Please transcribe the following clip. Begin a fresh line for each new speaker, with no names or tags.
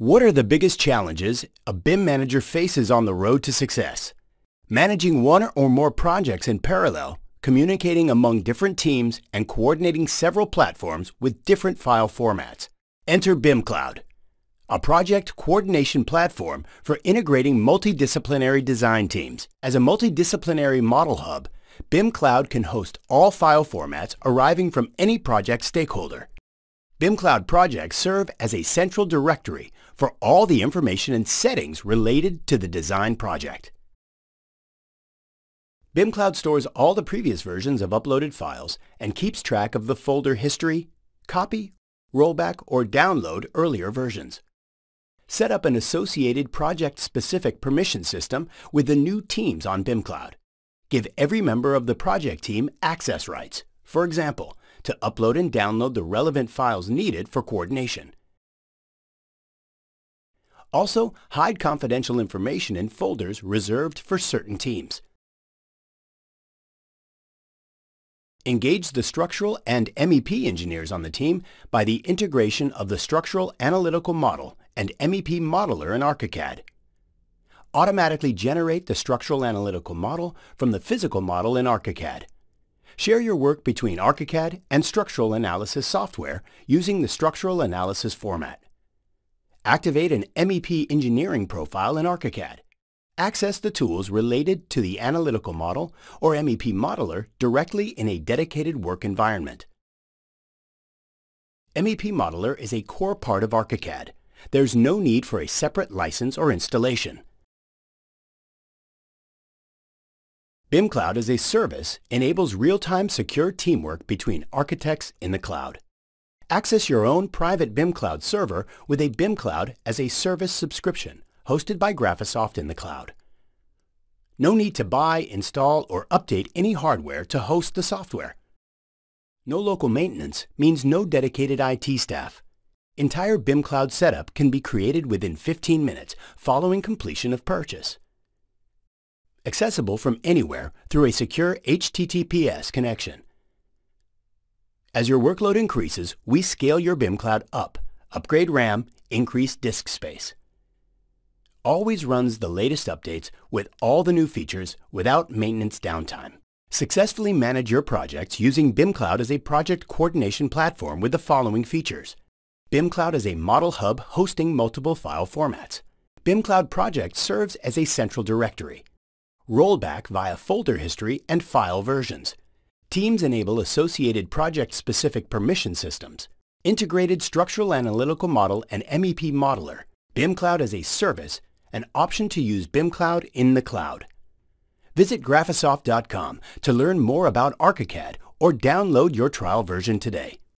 What are the biggest challenges a BIM manager faces on the road to success? Managing one or more projects in parallel, communicating among different teams, and coordinating several platforms with different file formats. Enter BIMcloud, a project coordination platform for integrating multidisciplinary design teams. As a multidisciplinary model hub, BIMcloud can host all file formats arriving from any project stakeholder. BIMcloud projects serve as a central directory for all the information and settings related to the design project. BIMcloud stores all the previous versions of uploaded files and keeps track of the folder history, copy, rollback, or download earlier versions. Set up an associated project-specific permission system with the new teams on BIMcloud. Give every member of the project team access rights. For example, to upload and download the relevant files needed for coordination. Also, hide confidential information in folders reserved for certain teams. Engage the structural and MEP engineers on the team by the integration of the Structural Analytical Model and MEP Modeler in ArchiCAD. Automatically generate the Structural Analytical Model from the physical model in ArchiCAD. Share your work between ArchiCAD and structural analysis software using the structural analysis format. Activate an MEP engineering profile in ArchiCAD. Access the tools related to the analytical model or MEP modeler directly in a dedicated work environment. MEP Modeler is a core part of ArchiCAD. There's no need for a separate license or installation. BIMcloud as a service enables real-time secure teamwork between architects in the cloud. Access your own private BIMcloud server with a BIMcloud as a service subscription hosted by Graphisoft in the cloud. No need to buy, install, or update any hardware to host the software. No local maintenance means no dedicated IT staff. Entire BIMcloud setup can be created within 15 minutes following completion of purchase accessible from anywhere through a secure HTTPS connection. As your workload increases, we scale your BIMcloud up, upgrade RAM, increase disk space. Always runs the latest updates with all the new features without maintenance downtime. Successfully manage your projects using BIMcloud as a project coordination platform with the following features. BIMcloud is a model hub hosting multiple file formats. BIMcloud Project serves as a central directory rollback via folder history and file versions. Teams enable associated project-specific permission systems, integrated structural analytical model and MEP modeler, BIMcloud as a service, an option to use BIMcloud in the cloud. Visit Graphisoft.com to learn more about ArchiCAD or download your trial version today.